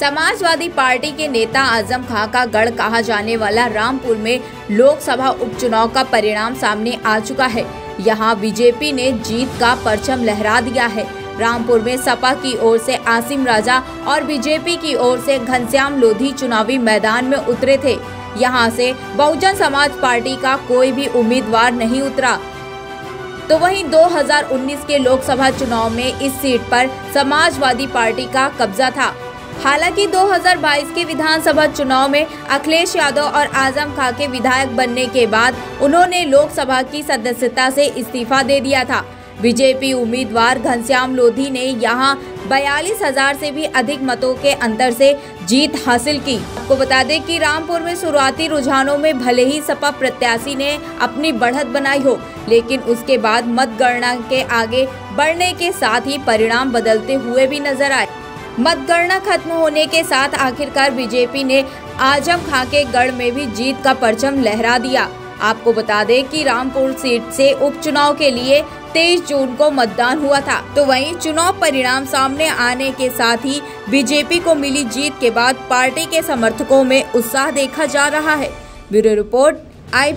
Samajwadi party के नेता आज़म खां का गढ़ कहा जाने वाला रामपुर में लोकसभा उपचुनाव का परिणाम सामने आ चुका है। यहाँ बीजेपी ने जीत का परचम लहरा दिया है। रामपुर में सपा की ओर से आसिम राजा और बीजेपी की ओर से घनश्याम लोधी चुनावी मैदान में उतरे थे। यहाँ से बहुजन समाज पार्टी का कोई भी उम्मीदवार नहीं उतरा। तो वहीं 2019 के लोकसभा चुनाव में इस सीट पर समाजवादी पार्टी का कब्जा था। हालाँकि 2022 के विधानसभा चुनाव में अखिलेश यादव और आज़म खां के विधायक बनने के बाद उन्होंने लोकसभा की सदस्यता से इस्तीफा दे दिया था। बीजेपी उम्मीदवार घनश्याम लोधी ने यहाँ बयालीस हज़ार से भी अधिक मतों के अंतर से जीत हासिल की। आपको बता दें कि रामपुर में शुरुआती रुझानों में भले ही सपा प्रत्याशी ने अपनी बढ़त बनाई हो, लेकिन उसके बाद मतगणना के आगे बढ़ने के साथ ही परिणाम बदलते हुए भी नज़र आए। मतगणना खत्म होने के साथ आखिरकार बीजेपी ने आज़म खां के गढ़ में भी जीत का परचम लहरा दिया। आपको बता दें कि रामपुर सीट से उपचुनाव के लिए 23 जून को मतदान हुआ था। तो वहीं चुनाव परिणाम सामने आने के साथ ही बीजेपी को मिली जीत के बाद पार्टी के समर्थकों में उत्साह देखा जा रहा है। ब्यूरो रिपोर्ट आई